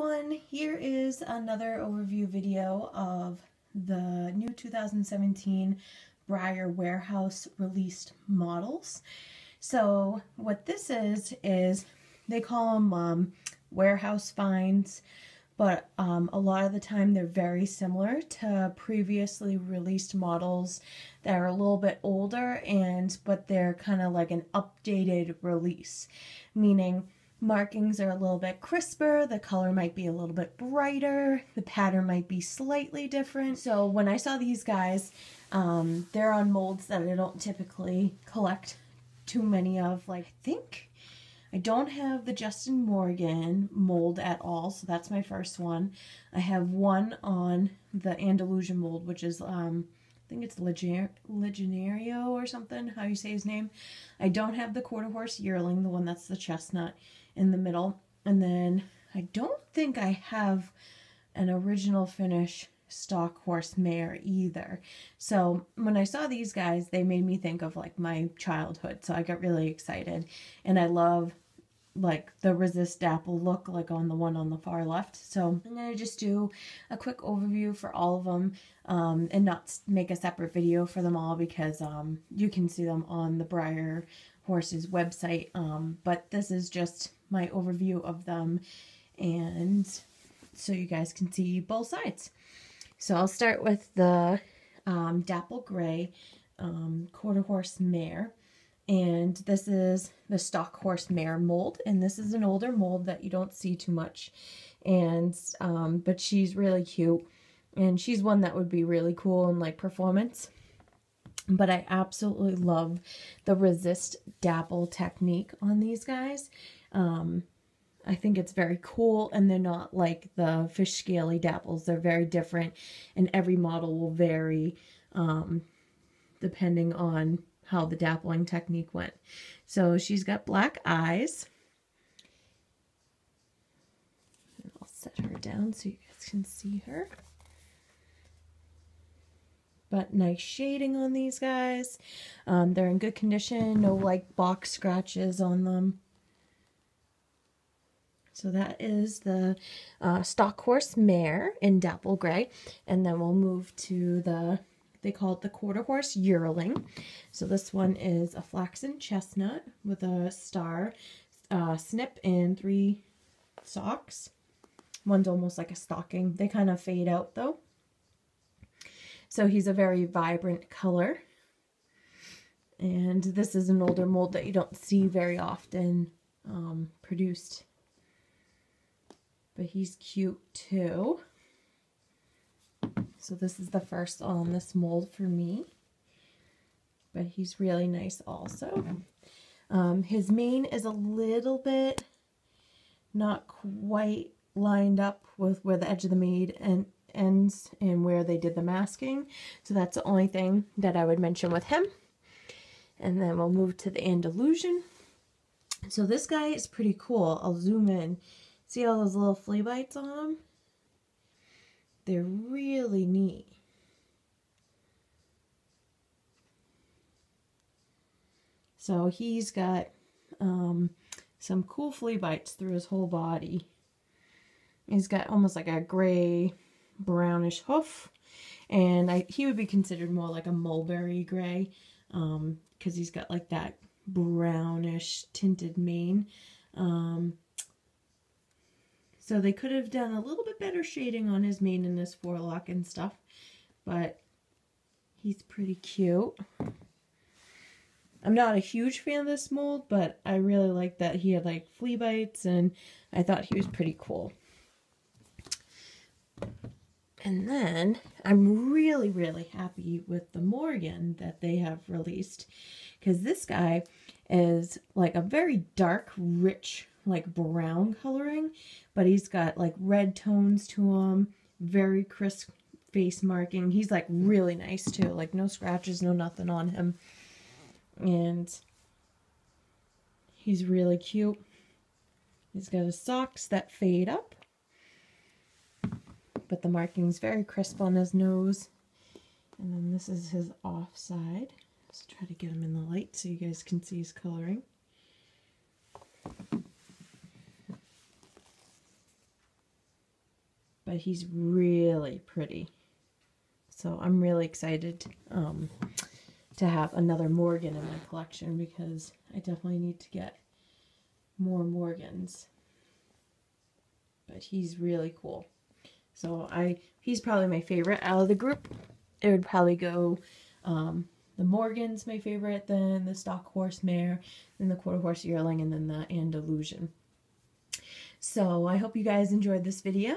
everyone, here is another overview video of the new 2017 Breyer Warehouse released models. So what this is, is they call them um, warehouse finds, but um, a lot of the time they're very similar to previously released models that are a little bit older and but they're kind of like an updated release, meaning markings are a little bit crisper, the color might be a little bit brighter, the pattern might be slightly different. So when I saw these guys, um, they're on molds that I don't typically collect too many of. Like, I think I don't have the Justin Morgan mold at all, so that's my first one. I have one on the Andalusian mold, which is, um, I think it's Legion Legionario or something, how you say his name. I don't have the quarter horse yearling, the one that's the chestnut in the middle. And then I don't think I have an original finish stock horse mare either. So when I saw these guys, they made me think of like my childhood. So I got really excited. And I love like the resist dapple look like on the one on the far left. So I'm going to just do a quick overview for all of them um, and not make a separate video for them all because um, you can see them on the Breyer Horses website. Um, but this is just my overview of them and so you guys can see both sides. So I'll start with the um, Dapple Gray um, Quarter Horse Mare. And this is the Stock Horse Mare mold. And this is an older mold that you don't see too much. And, um, but she's really cute. And she's one that would be really cool in like performance. But I absolutely love the resist dapple technique on these guys. Um, I think it's very cool and they're not like the fish scaly dapples. They're very different and every model will vary um, depending on how the dappling technique went. So she's got black eyes. And I'll set her down so you guys can see her. But nice shading on these guys. Um, they're in good condition. No like box scratches on them. So that is the uh, stock horse mare in dapple gray. And then we'll move to the, they call it the quarter horse yearling. So this one is a flaxen chestnut with a star uh, snip and three socks. One's almost like a stocking. They kind of fade out though. So he's a very vibrant color. And this is an older mold that you don't see very often um, produced but he's cute too. So this is the first on this mold for me, but he's really nice also. Um, his mane is a little bit not quite lined up with where the edge of the mane and ends and where they did the masking. So that's the only thing that I would mention with him. And then we'll move to the Andalusian. So this guy is pretty cool. I'll zoom in. See all those little flea bites on them? They're really neat. So he's got um, some cool flea bites through his whole body. He's got almost like a gray brownish hoof. And I, he would be considered more like a mulberry gray because um, he's got like that brownish tinted mane. Um, so they could have done a little bit better shading on his mane and his forelock and stuff. But he's pretty cute. I'm not a huge fan of this mold, but I really like that he had like flea bites and I thought he was pretty cool. And then I'm really, really happy with the Morgan that they have released because this guy is like a very dark, rich like brown coloring, but he's got like red tones to him, very crisp face marking. He's like really nice too, like no scratches, no nothing on him. And he's really cute. He's got his socks that fade up, but the marking's very crisp on his nose. And then this is his off side. Let's try to get him in the light so you guys can see his coloring. But he's really pretty. So I'm really excited um, to have another Morgan in my collection because I definitely need to get more Morgans. But he's really cool. So I he's probably my favorite out of the group. It would probably go um, the Morgan's my favorite, then the Stock Horse Mare, then the Quarter Horse Yearling, and then the Andalusian. So I hope you guys enjoyed this video,